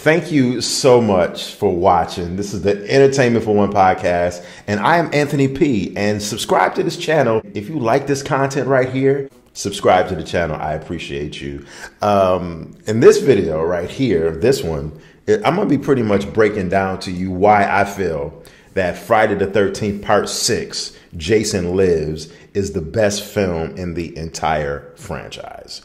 Thank you so much for watching. This is the Entertainment for One podcast, and I am Anthony P. And subscribe to this channel if you like this content right here. Subscribe to the channel. I appreciate you. Um, in this video right here, this one, I'm gonna be pretty much breaking down to you why I feel that Friday the 13th Part Six, Jason Lives, is the best film in the entire franchise.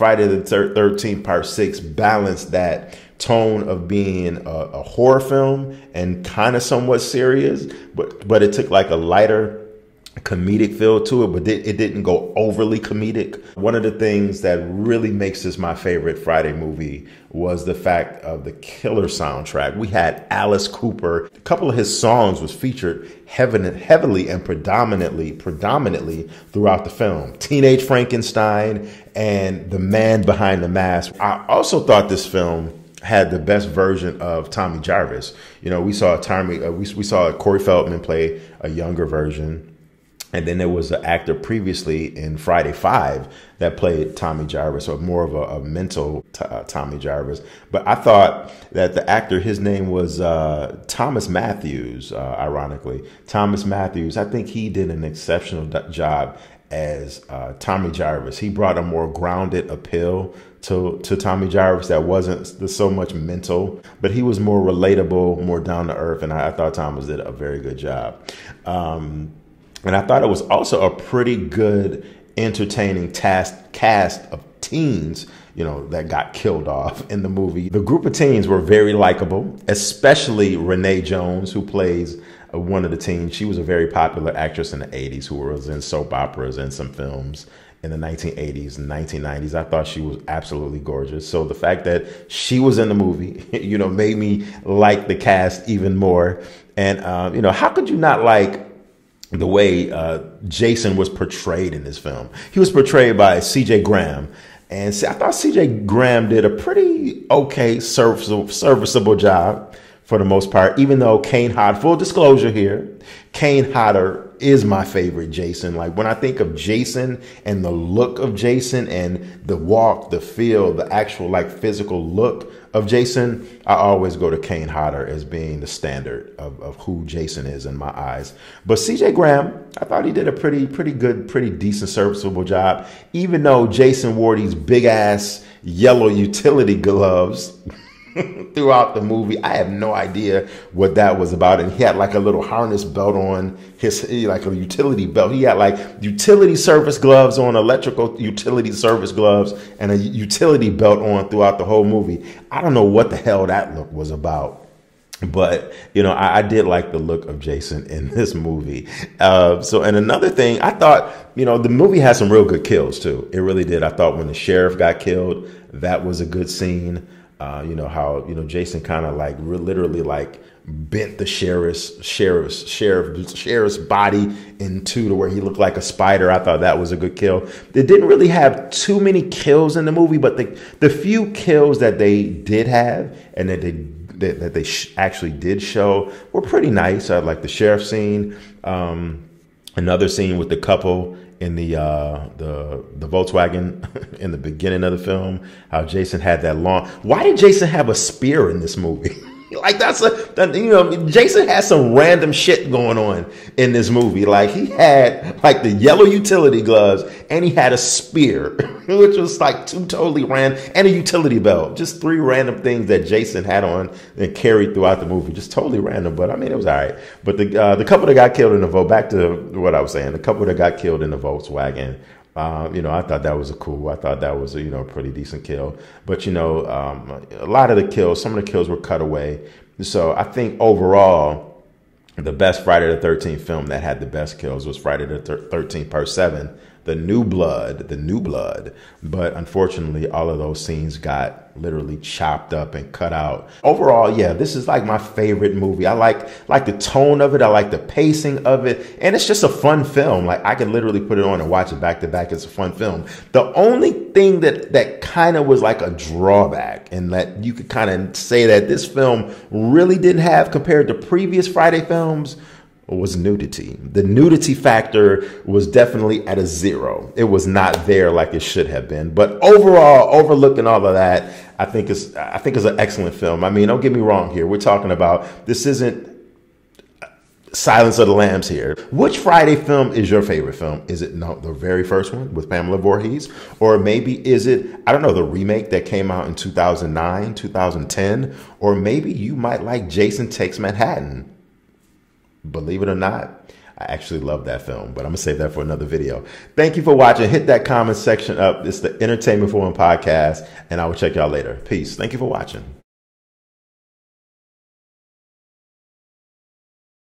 Friday the 13th Part 6 balanced that tone of being a, a horror film and kind of somewhat serious, but but it took like a lighter comedic feel to it, but it didn't go overly comedic. One of the things that really makes this my favorite Friday movie was the fact of the killer soundtrack. We had Alice Cooper. A couple of his songs was featured heavily and predominantly, predominantly throughout the film. Teenage Frankenstein and The Man Behind the Mask. I also thought this film had the best version of Tommy Jarvis. You know, we saw Tommy, uh, we, we saw Corey Feldman play a younger version and then there was an actor previously in Friday Five that played Tommy Jarvis, or more of a, a mental uh, Tommy Jarvis. But I thought that the actor, his name was uh, Thomas Mathews, uh, ironically. Thomas Mathews, I think he did an exceptional job as uh, Tommy Jarvis. He brought a more grounded appeal to, to Tommy Jarvis that wasn't so much mental, but he was more relatable, more down to earth. And I, I thought Thomas did a very good job. Um, and I thought it was also a pretty good, entertaining task, cast of teens, you know, that got killed off in the movie. The group of teens were very likable, especially Renee Jones, who plays uh, one of the teens. She was a very popular actress in the 80s who was in soap operas and some films in the 1980s and 1990s. I thought she was absolutely gorgeous. So the fact that she was in the movie, you know, made me like the cast even more. And, uh, you know, how could you not like the way uh, Jason was portrayed in this film. He was portrayed by C.J. Graham, and I thought C.J. Graham did a pretty okay, serviceable, serviceable job for the most part. Even though Kane Hodder, full disclosure here, Kane Hodder is my favorite Jason. Like when I think of Jason and the look of Jason and the walk, the feel, the actual like physical look of Jason, I always go to Kane Hodder as being the standard of, of who Jason is in my eyes. But CJ Graham, I thought he did a pretty, pretty good, pretty decent, serviceable job. Even though Jason wore these big ass yellow utility gloves. throughout the movie. I have no idea what that was about. And he had like a little harness belt on his, like a utility belt. He had like utility service gloves on, electrical utility service gloves, and a utility belt on throughout the whole movie. I don't know what the hell that look was about. But you know, I, I did like the look of Jason in this movie. Uh, so, and another thing, I thought, you know, the movie had some real good kills too. It really did. I thought when the sheriff got killed, that was a good scene. Uh, you know how you know Jason kind of like literally like bent the sheriff's sheriff's sheriff sheriff's body into to where he looked like a spider. I thought that was a good kill. They didn't really have too many kills in the movie, but the the few kills that they did have and that they that, that they actually did show were pretty nice. I like the sheriff scene. Um, another scene with the couple in the uh, the the Volkswagen in the beginning of the film, how Jason had that long. Why did Jason have a spear in this movie? like that's a that, you know Jason had some random shit going on in this movie. Like he had like the yellow utility gloves and he had a spear, which was like two totally random and a utility belt. Just three random things that Jason had on and carried throughout the movie. Just totally random, but I mean it was all right. But the uh, the couple that got killed in the vote. Back to what I was saying. The couple that got killed in the Volkswagen uh, you know, I thought that was a cool. I thought that was a you know pretty decent kill. But you know, um, a lot of the kills, some of the kills were cut away. So I think overall, the best Friday the Thirteenth film that had the best kills was Friday the Thirteenth Part Seven the new blood, the new blood. But unfortunately, all of those scenes got literally chopped up and cut out. Overall, yeah, this is like my favorite movie. I like like the tone of it. I like the pacing of it, and it's just a fun film. Like I can literally put it on and watch it back to back. It's a fun film. The only thing that that kind of was like a drawback, and that you could kind of say that this film really didn't have compared to previous Friday films was nudity. The nudity factor was definitely at a zero. It was not there like it should have been. But overall, overlooking all of that, I think it's I think it's an excellent film. I mean, don't get me wrong here. We're talking about this isn't Silence of the Lambs here. Which Friday film is your favorite film? Is it no, the very first one with Pamela Voorhees? Or maybe is it, I don't know, the remake that came out in 2009, 2010? Or maybe you might like Jason Takes Manhattan. Believe it or not, I actually love that film, but I'm gonna save that for another video. Thank you for watching. Hit that comment section up. It's the Entertainment for One podcast, and I will check y'all later. Peace. Thank you for watching.